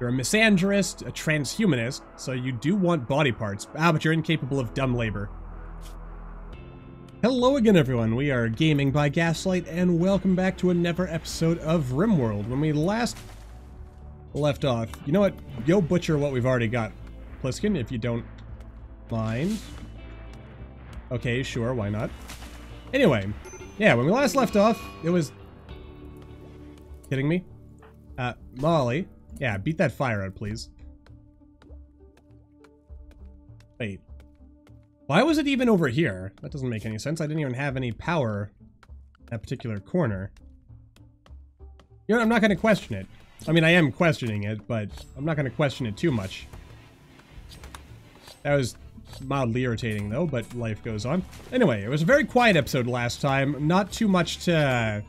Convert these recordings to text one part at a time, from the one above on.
You're a misandrist, a transhumanist, so you do want body parts. Ah, but you're incapable of dumb labor. Hello again, everyone. We are Gaming by Gaslight, and welcome back to another episode of RimWorld. When we last left off, you know what? Go butcher what we've already got, Pliskin, if you don't mind. Okay, sure, why not? Anyway, yeah, when we last left off, it was... Kidding me? Uh, Molly. Yeah, beat that fire out, please. Wait. Why was it even over here? That doesn't make any sense. I didn't even have any power in that particular corner. You know, I'm not going to question it. I mean, I am questioning it, but I'm not going to question it too much. That was mildly irritating, though, but life goes on. Anyway, it was a very quiet episode last time. Not too much to...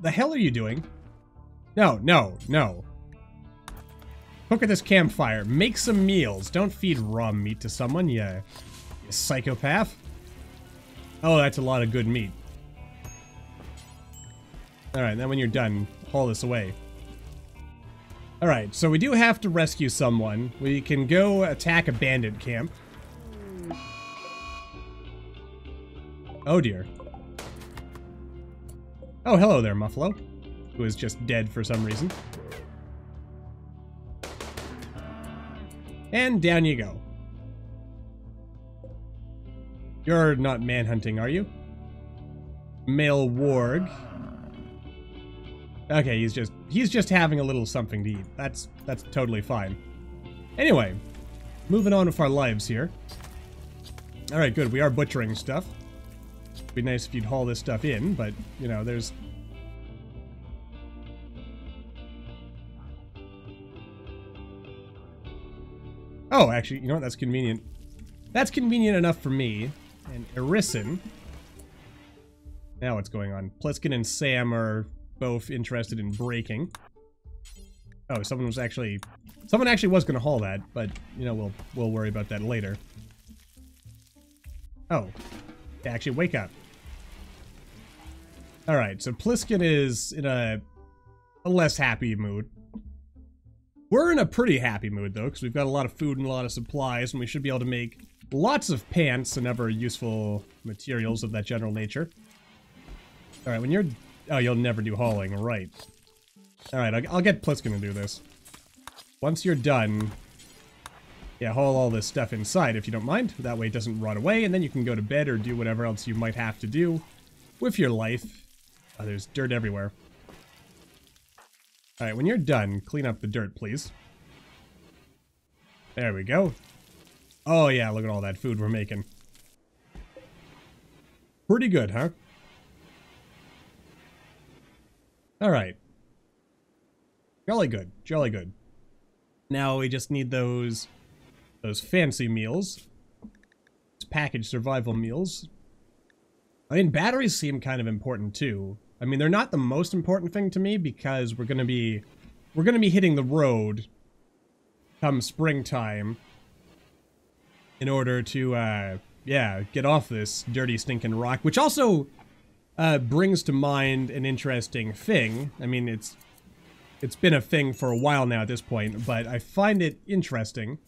The hell are you doing? No, no, no. Cook at this campfire. Make some meals. Don't feed raw meat to someone, you, psychopath. Oh, that's a lot of good meat. Alright, then when you're done, haul this away. Alright, so we do have to rescue someone. We can go attack a bandit camp. Oh dear. Oh, hello there, Muffalo who is just dead for some reason. And down you go. You're not manhunting, are you? Male warg. Okay, he's just he's just having a little something to eat. That's that's totally fine. Anyway, moving on with our lives here. Alright, good. We are butchering stuff. It'd be nice if you'd haul this stuff in, but, you know, there's Oh, actually, you know what? That's convenient. That's convenient enough for me. And Erisin. Now what's going on? Pliskin and Sam are both interested in breaking. Oh, someone was actually... Someone actually was going to haul that, but, you know, we'll, we'll worry about that later. Oh. Actually, wake up. Alright, so Pliskin is in a, a less happy mood. We're in a pretty happy mood, though, because we've got a lot of food and a lot of supplies, and we should be able to make lots of pants and other useful materials of that general nature. Alright, when you're... Oh, you'll never do hauling, right. Alright, I'll, I'll get Pliskin to do this. Once you're done, yeah, haul all this stuff inside if you don't mind. That way it doesn't rot away, and then you can go to bed or do whatever else you might have to do with your life. Oh, there's dirt everywhere. Alright, when you're done, clean up the dirt, please. There we go. Oh yeah, look at all that food we're making. Pretty good, huh? Alright. Jolly good, jolly good. Now we just need those those fancy meals. Packaged survival meals. I mean, batteries seem kind of important too. I mean, they're not the most important thing to me because we're gonna be we're gonna be hitting the road come springtime in order to uh yeah, get off this dirty stinking rock, which also uh brings to mind an interesting thing. I mean, it's it's been a thing for a while now at this point, but I find it interesting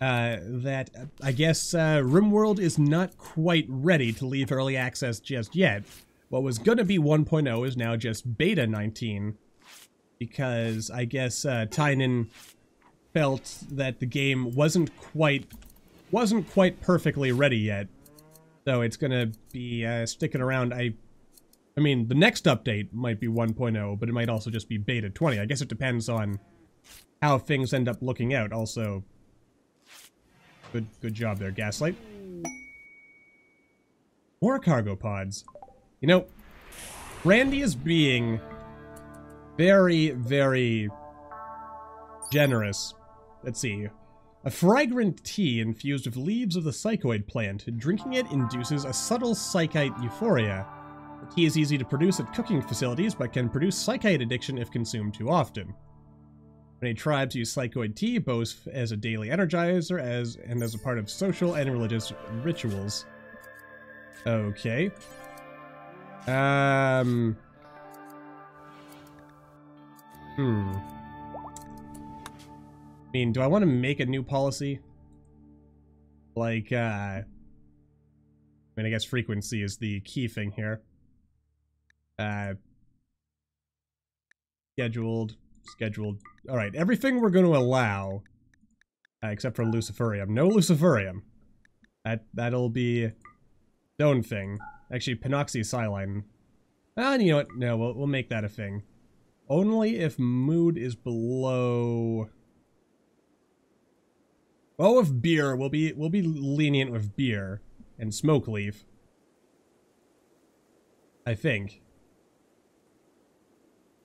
uh, that I guess uh, RimWorld is not quite ready to leave early access just yet. What was gonna be 1.0 is now just beta 19 because I guess uh, Tynan felt that the game wasn't quite wasn't quite perfectly ready yet. So it's gonna be uh, sticking around. I I mean, the next update might be 1.0, but it might also just be beta 20. I guess it depends on how things end up looking out. Also, good good job there, Gaslight. More cargo pods. You know, Randy is being very, very generous. Let's see. A fragrant tea infused with leaves of the psychoid plant. Drinking it induces a subtle psychite euphoria. The tea is easy to produce at cooking facilities, but can produce psychite addiction if consumed too often. Many tribes use psychoid tea both as a daily energizer as and as a part of social and religious rituals. Okay. Um. Hmm. I mean, do I want to make a new policy? Like, uh... I mean, I guess frequency is the key thing here. Uh... Scheduled, scheduled. Alright, everything we're going to allow, uh, except for Luciferium. No Luciferium. That, that'll be its thing. Actually, Penoxycyline. Ah, you know what? No, we'll, we'll make that a thing. Only if mood is below... Oh, with beer, we'll be we'll be lenient with beer and smoke leaf. I think.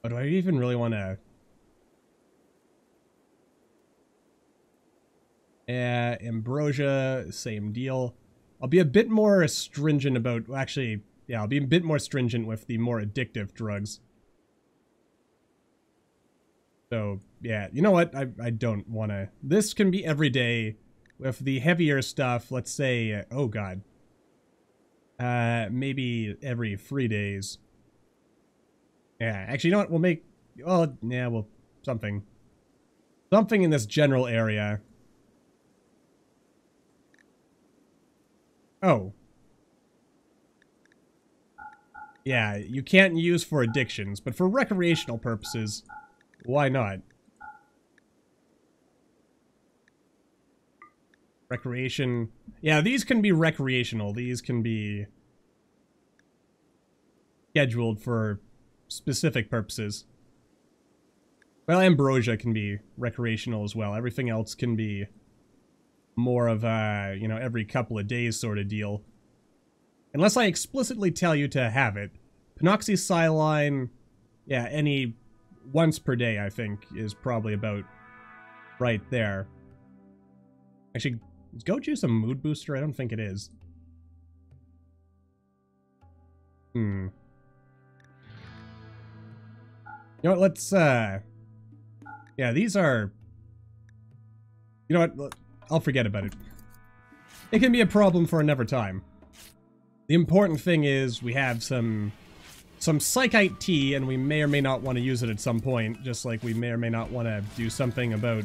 But do I even really want to? Uh, ambrosia, same deal. I'll be a bit more stringent about, actually, yeah, I'll be a bit more stringent with the more addictive drugs. So, yeah, you know what? I, I don't want to... This can be every day. With the heavier stuff, let's say... Uh, oh, God. Uh, maybe every three days. Yeah, actually, you know what? We'll make... Oh, yeah, well, something. Something in this general area. Oh. Yeah, you can't use for addictions, but for recreational purposes, why not? Recreation. Yeah, these can be recreational. These can be scheduled for specific purposes. Well, ambrosia can be recreational as well. Everything else can be more of a, you know, every couple of days sort of deal. Unless I explicitly tell you to have it. Penoxycyline, yeah, any once per day, I think, is probably about right there. Actually, is Go-juice a mood booster? I don't think it is. Hmm. You know what, let's, uh... Yeah, these are... You know what, I'll forget about it. It can be a problem for another time. The important thing is we have some some Psychite tea, and we may or may not want to use it at some point, just like we may or may not want to do something about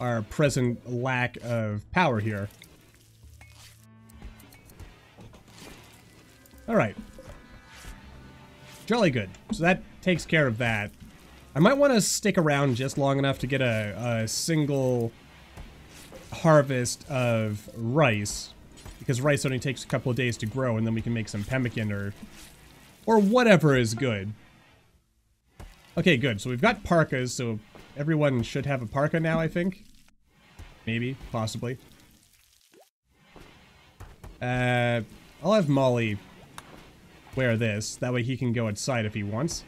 our present lack of power here. Alright. Jolly good. So that takes care of that. I might want to stick around just long enough to get a, a single harvest of rice, because rice only takes a couple of days to grow, and then we can make some pemmican or or whatever is good. Okay, good. So we've got parkas, so everyone should have a parka now, I think. Maybe, possibly. Uh, I'll have Molly wear this. That way he can go outside if he wants.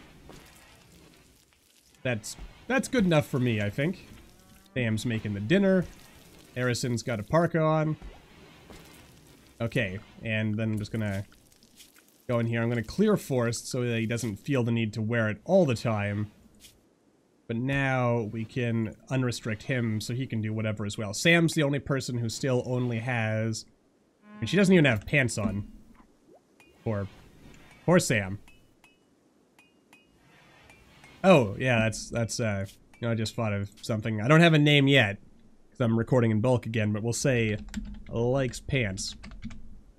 That's that's good enough for me, I think. Sam's making the dinner. Harrison's got a parka on. Okay, and then I'm just gonna go in here. I'm gonna clear Forest so that he doesn't feel the need to wear it all the time. But now we can unrestrict him so he can do whatever as well. Sam's the only person who still only has... I mean, she doesn't even have pants on. Poor, poor Sam. Oh, yeah, that's, that's, uh, you know, I just thought of something. I don't have a name yet, because I'm recording in bulk again, but we'll say likes pants.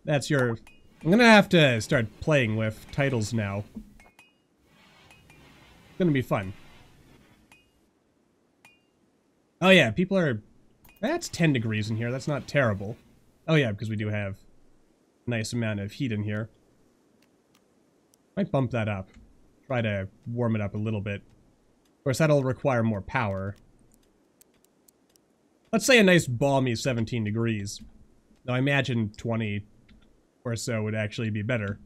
That's your... I'm gonna have to start playing with titles now. It's gonna be fun. Oh yeah, people are... That's 10 degrees in here, that's not terrible. Oh yeah, because we do have a nice amount of heat in here. Might bump that up. Try to warm it up a little bit. Of course, that'll require more power. Let's say a nice balmy 17 degrees. Now, I imagine 20 or so would actually be better.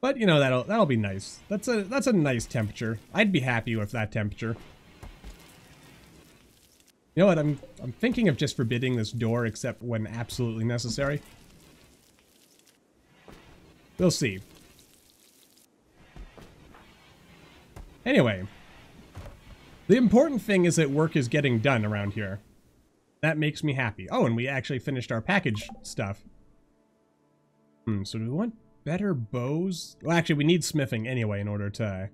But, you know, that'll that'll be nice. That's a that's a nice temperature. I'd be happy with that temperature. You know what, I'm, I'm thinking of just forbidding this door except when absolutely necessary. We'll see. Anyway. The important thing is that work is getting done around here. That makes me happy. Oh, and we actually finished our package stuff. Hmm, so do we want better bows? Well, actually, we need smithing anyway in order to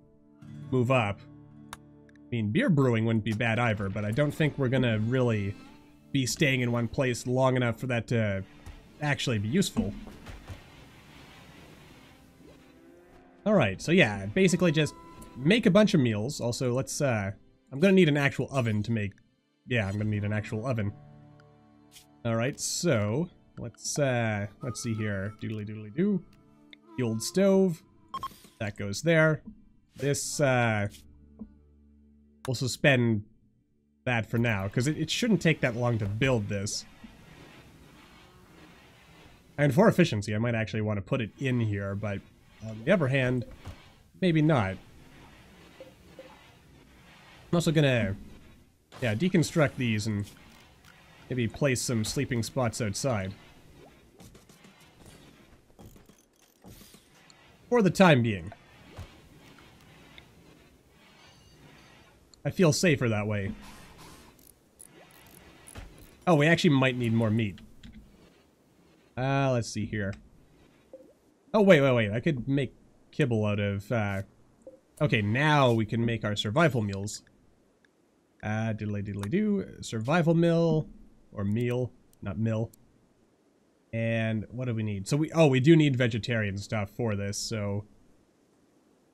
move up. I mean, beer brewing wouldn't be bad either, but I don't think we're gonna really be staying in one place long enough for that to actually be useful. Alright, so yeah, basically just make a bunch of meals. Also, let's, uh, I'm gonna need an actual oven to make, yeah, I'm gonna need an actual oven. Alright, so, let's, uh, let's see here. Doodly doodly doo. The old stove. That goes there. This, uh, we'll suspend that for now, because it, it shouldn't take that long to build this. And for efficiency, I might actually want to put it in here, but on the other hand, maybe not. I'm also gonna, yeah, deconstruct these and maybe place some sleeping spots outside. For the time being. I feel safer that way. Oh, we actually might need more meat. Uh, let's see here. Oh, wait, wait, wait. I could make kibble out of, uh... Okay, now we can make our survival meals. Uh, diddly diddly do. Survival mill. Or meal. Not mill. And what do we need? So we, oh, we do need vegetarian stuff for this, so...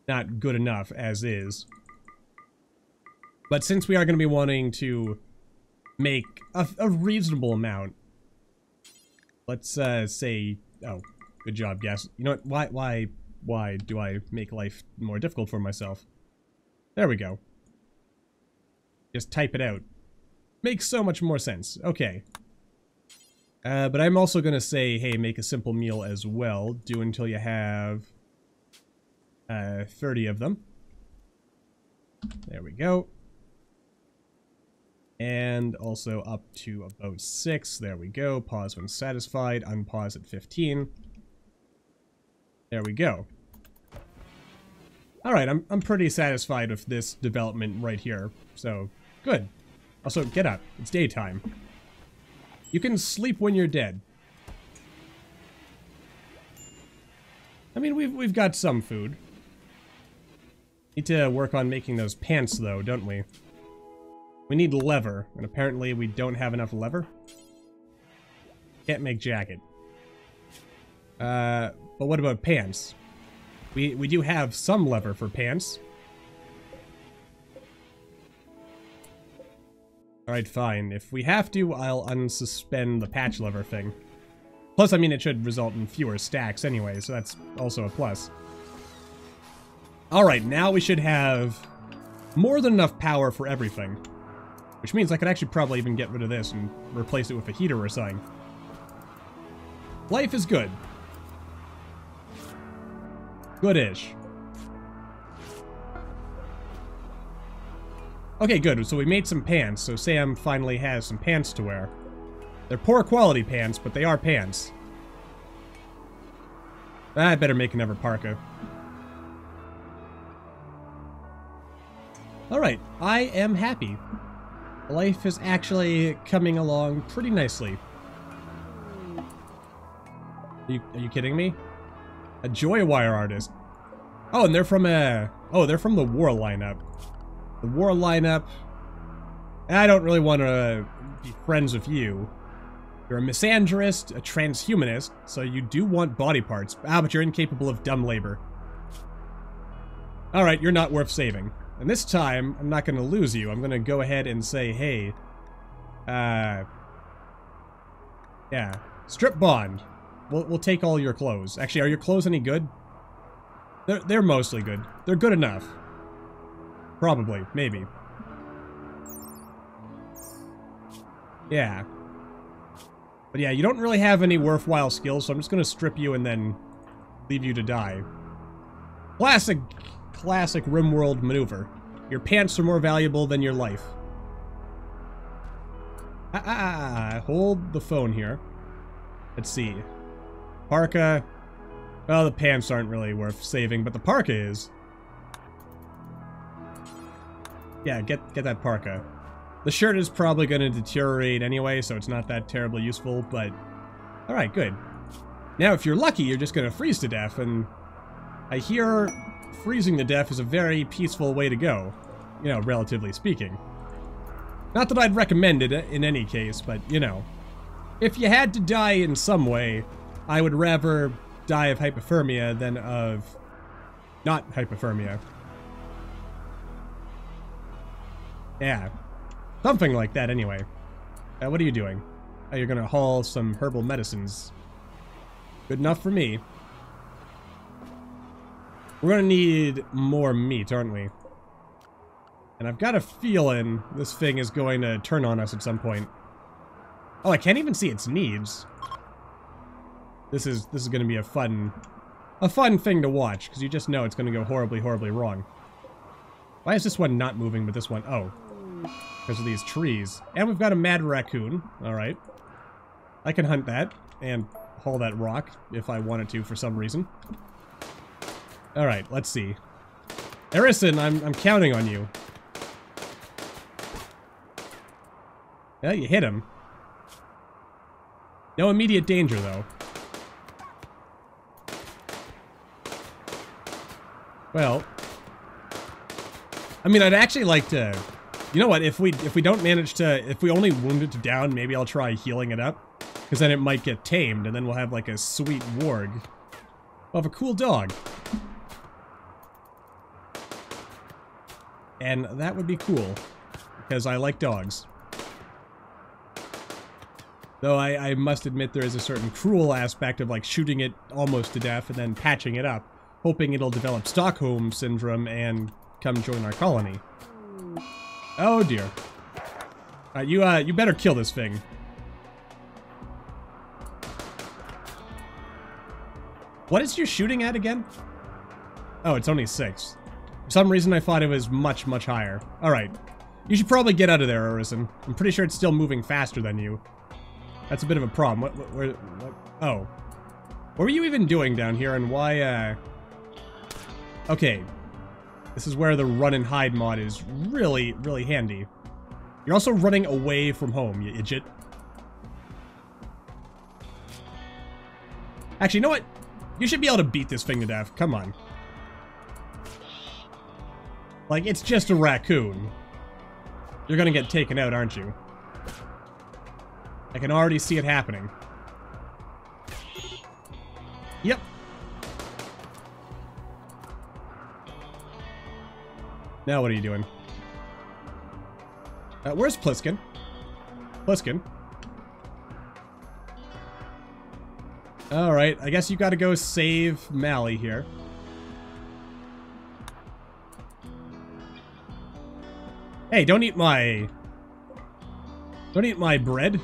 Not good enough as is. But since we are going to be wanting to make a, a reasonable amount, let's uh, say, oh, good job, guess. You know what? Why, why, why do I make life more difficult for myself? There we go. Just type it out. Makes so much more sense. Okay. Uh, but I'm also going to say, hey, make a simple meal as well. Do until you have uh, 30 of them. There we go and also up to about 6. There we go. Pause when satisfied. Unpause at 15. There we go. Alright, I'm, I'm pretty satisfied with this development right here. So, good. Also, get up. It's daytime. You can sleep when you're dead. I mean, we've, we've got some food. Need to work on making those pants, though, don't we? We need leather, and apparently we don't have enough leather. Can't make jacket. Uh, but what about pants? We, we do have some leather for pants. Alright, fine. If we have to, I'll unsuspend the patch leather thing. Plus, I mean, it should result in fewer stacks anyway, so that's also a plus. Alright, now we should have more than enough power for everything. Which means I could actually probably even get rid of this and replace it with a heater or something. Life is good. Goodish. Okay, good. So we made some pants, so Sam finally has some pants to wear. They're poor quality pants, but they are pants. Ah, I better make another parka. Alright, I am happy life is actually coming along pretty nicely. Are you, are you kidding me? A Joywire artist. Oh, and they're from a... Oh, they're from the War lineup. The War lineup... I don't really want to be friends with you. You're a misandrist, a transhumanist, so you do want body parts. Ah, but you're incapable of dumb labor. Alright, you're not worth saving. And this time, I'm not going to lose you. I'm going to go ahead and say, hey, uh, yeah, strip bond. We'll, we'll take all your clothes. Actually, are your clothes any good? They're, they're mostly good. They're good enough. Probably. Maybe. Yeah. But yeah, you don't really have any worthwhile skills, so I'm just to strip you and then leave you to die. Classic classic RimWorld maneuver. Your pants are more valuable than your life. Ah, ah, ah, ah, hold the phone here. Let's see. Parka. Well, the pants aren't really worth saving, but the parka is. Yeah, get get that parka. The shirt is probably going to deteriorate anyway, so it's not that terribly useful, but... Alright, good. Now, if you're lucky, you're just going to freeze to death, and I hear freezing to death is a very peaceful way to go. you know, relatively speaking. Not that I'd recommend it uh, in any case, but, you know. If you had to die in some way, I would rather die of hypothermia than of not hypothermia. Yeah. Something like that, anyway. Uh, what are you doing? Oh, you're gonna haul some herbal medicines. Good enough for me. We're gonna need more meat, aren't we? And I've got a feeling this thing is going to turn on us at some point. Oh, I can't even see its needs. This is this is gonna be a fun a fun thing to watch, because you just know it's gonna go horribly, horribly wrong. Why is this one not moving, but this one? Oh. Because of these trees. And we've got a mad raccoon. Alright. I can hunt that and haul that rock if I wanted to for some reason. Alright, let's see. Harrison, I'm, I'm counting on you. Yeah, you hit him. No immediate danger, though. Well, I mean, I'd actually like to you know what? If we if we don't manage to, if we only wound it down, maybe I'll try healing it up. Because then it might get tamed, and then we'll have like a sweet warg. Have a cool dog. And that would be cool. Because I like dogs. Though I, I must admit there is a certain cruel aspect of like shooting it almost to death and then patching it up. Hoping it'll develop Stockholm Syndrome and come join our colony. Oh dear. Alright, you, uh, you better kill this thing. What is you shooting at again? Oh, it's only six. For some reason I thought it was much, much higher. Alright. You should probably get out of there, Harrison. I'm pretty sure it's still moving faster than you. That's a bit of a problem. What, what, where, what? Oh. What were you even doing down here and why, uh... Okay, this is where the run and hide mod is really, really handy. You're also running away from home, you idiot. Actually, you know what? You should be able to beat this thing to death. Come on. Like, it's just a raccoon. You're gonna get taken out, aren't you? I can already see it happening. Now what are you doing? Uh, where's Pliskin? Pliskin. Alright, I guess you gotta go save Mally here. Hey, don't eat my... Don't eat my bread.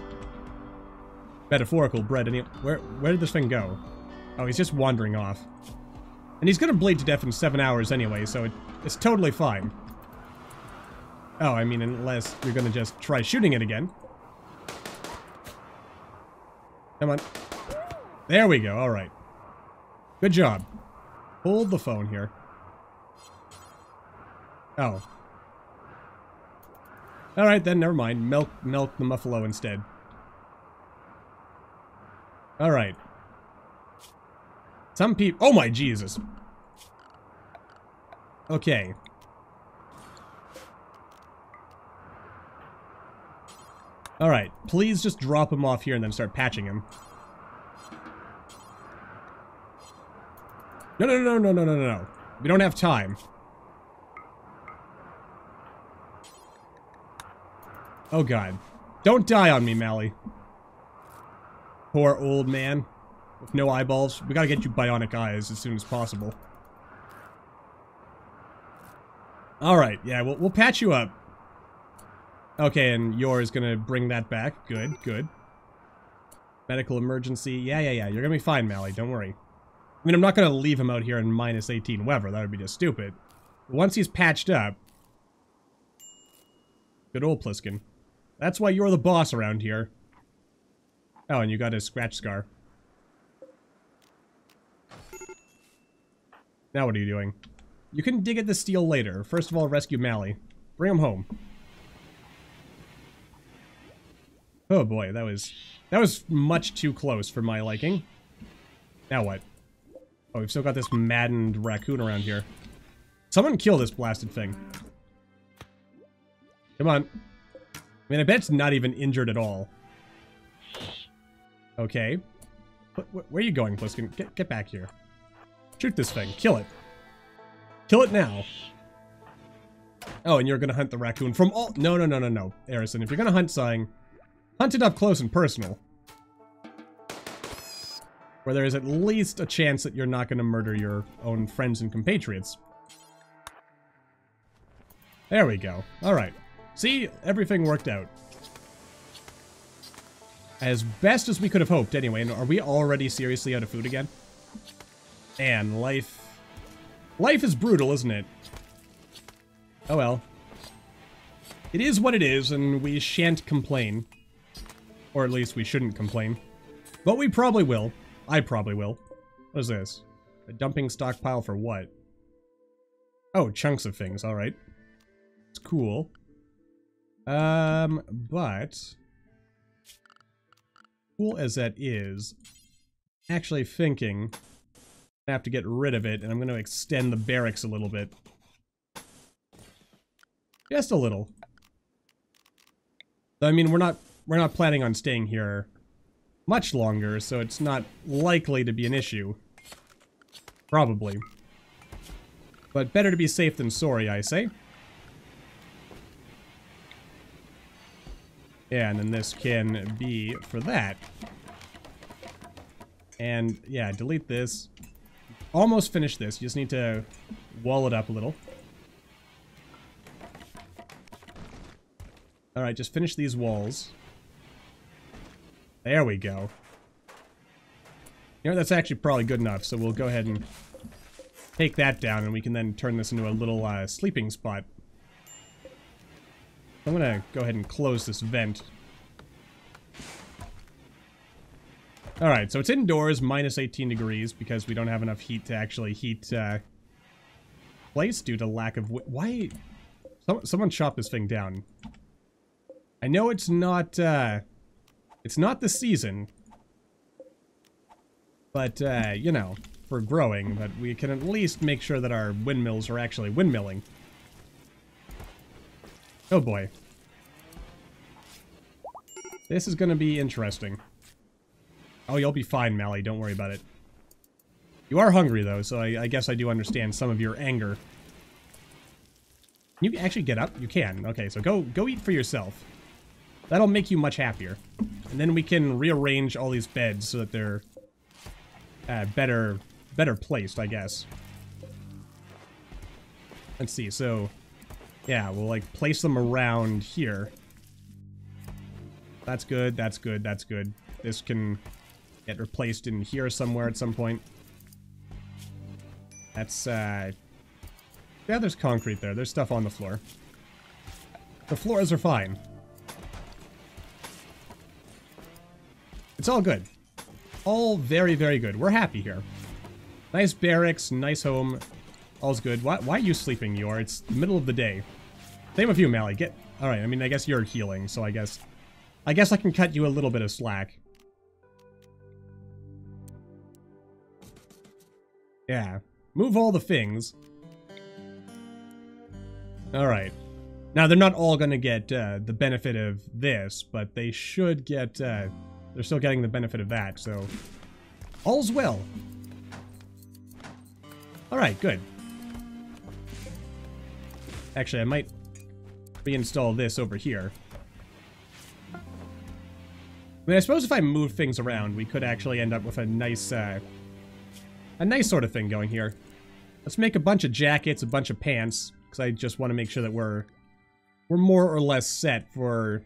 Metaphorical bread. Any where, where did this thing go? Oh, he's just wandering off. And he's gonna bleed to death in seven hours anyway, so it, it's totally fine. Oh, I mean, unless you're gonna just try shooting it again. Come on. There we go, alright. Good job. Hold the phone here. Oh. Alright then, never mind. Milk, milk the muffalo instead. Alright. Some people- Oh my Jesus! Okay. Alright, please just drop him off here and then start patching him. No, no, no, no, no, no, no, no. We don't have time. Oh god. Don't die on me, Mally. Poor old man. With no eyeballs. We gotta get you bionic eyes as soon as possible. Alright, yeah, we'll, we'll patch you up. Okay, and yours gonna bring that back. Good, good. Medical emergency. Yeah, yeah, yeah. You're gonna be fine, Mally. Don't worry. I mean, I'm not gonna leave him out here in minus 18 weather. That would be just stupid. But once he's patched up... Good old Pliskin. That's why you're the boss around here. Oh, and you got his scratch scar. Now what are you doing? You can dig at the steel later. First of all, rescue Mally. Bring him home. Oh boy, that was that was much too close for my liking. Now what? Oh, we've still got this maddened raccoon around here. Someone kill this blasted thing. Come on. I mean, I bet it's not even injured at all. Okay. Where are you going, Pliskin? Get, get back here. Shoot this thing. Kill it. Kill it now. Oh, and you're gonna hunt the raccoon from all- No, no, no, no, no. Harrison, if you're gonna hunt something, hunt it up close and personal. Where there is at least a chance that you're not gonna murder your own friends and compatriots. There we go. Alright. See? Everything worked out. As best as we could have hoped, anyway. And are we already seriously out of food again? And life... Life is brutal, isn't it? Oh well. It is what it is, and we shan't complain. Or at least we shouldn't complain. But we probably will. I probably will. What is this? A dumping stockpile for what? Oh, chunks of things, alright. It's cool. Um, but... Cool as that is, actually thinking have to get rid of it, and I'm going to extend the barracks a little bit. Just a little. I mean, we're not we're not planning on staying here much longer, so it's not likely to be an issue. Probably. But better to be safe than sorry, I say. Yeah, and then this can be for that. And, yeah, delete this. Almost finished this. You just need to wall it up a little. Alright, just finish these walls. There we go. You know, that's actually probably good enough, so we'll go ahead and take that down, and we can then turn this into a little uh, sleeping spot. I'm gonna go ahead and close this vent. Alright, so it's indoors, minus 18 degrees, because we don't have enough heat to actually heat uh, place due to lack of... Why... someone chop this thing down. I know it's not, uh, it's not the season. But, uh, you know, for growing, but we can at least make sure that our windmills are actually windmilling. Oh boy. This is gonna be interesting. Oh, you'll be fine, Mally. Don't worry about it. You are hungry, though, so I, I guess I do understand some of your anger. Can you actually get up? You can. Okay, so go go eat for yourself. That'll make you much happier. And then we can rearrange all these beds so that they're uh, better, better placed, I guess. Let's see, so... Yeah, we'll, like, place them around here. That's good, that's good, that's good. This can get replaced in here somewhere at some point. That's, uh... Yeah, there's concrete there. There's stuff on the floor. The floors are fine. It's all good. All very, very good. We're happy here. Nice barracks, nice home. All's good. Why, why are you sleeping, Yor? It's the middle of the day. Same with you, Mally. Get... Alright, I mean, I guess you're healing, so I guess... I guess I can cut you a little bit of slack. Yeah. Move all the things. Alright. Now, they're not all gonna get uh, the benefit of this, but they should get... Uh, they're still getting the benefit of that, so... All's well. Alright, good. Actually, I might reinstall this over here. I mean, I suppose if I move things around, we could actually end up with a nice, uh, a nice sort of thing going here. Let's make a bunch of jackets, a bunch of pants, because I just want to make sure that we're, we're more or less set for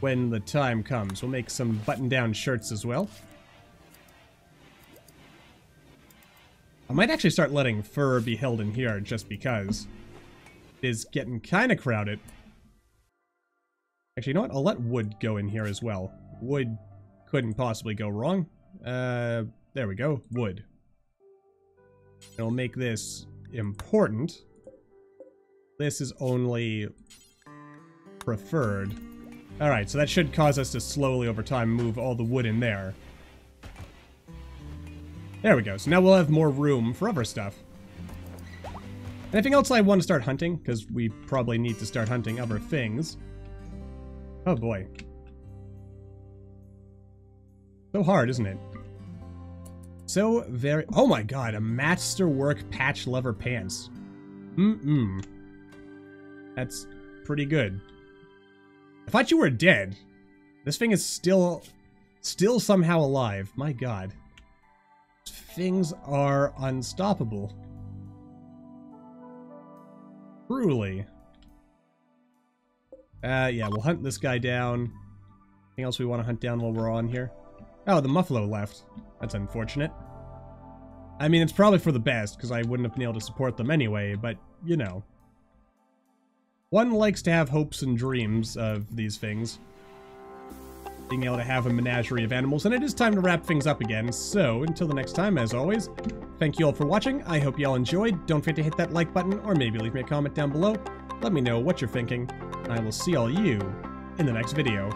when the time comes. We'll make some button-down shirts as well. I might actually start letting fur be held in here just because it is getting kind of crowded. Actually, you know what? I'll let wood go in here as well. Wood couldn't possibly go wrong. Uh, there we go. Wood. It'll make this important. This is only preferred. Alright, so that should cause us to slowly, over time, move all the wood in there. There we go. So now we'll have more room for other stuff. Anything else I want to start hunting? Because we probably need to start hunting other things. Oh boy. So hard, isn't it? So very... Oh my god, a masterwork patch leather pants. Mm-mm. That's pretty good. I thought you were dead. This thing is still... Still somehow alive. My god. Things are unstoppable. Truly. Uh, yeah, we'll hunt this guy down. Anything else we want to hunt down while we're on here? Oh, the Muffalo left. That's unfortunate. I mean, it's probably for the best, because I wouldn't have been able to support them anyway, but, you know. One likes to have hopes and dreams of these things. Being able to have a menagerie of animals, and it is time to wrap things up again, so until the next time, as always, thank you all for watching, I hope you all enjoyed, don't forget to hit that like button, or maybe leave me a comment down below, let me know what you're thinking, and I will see all you in the next video.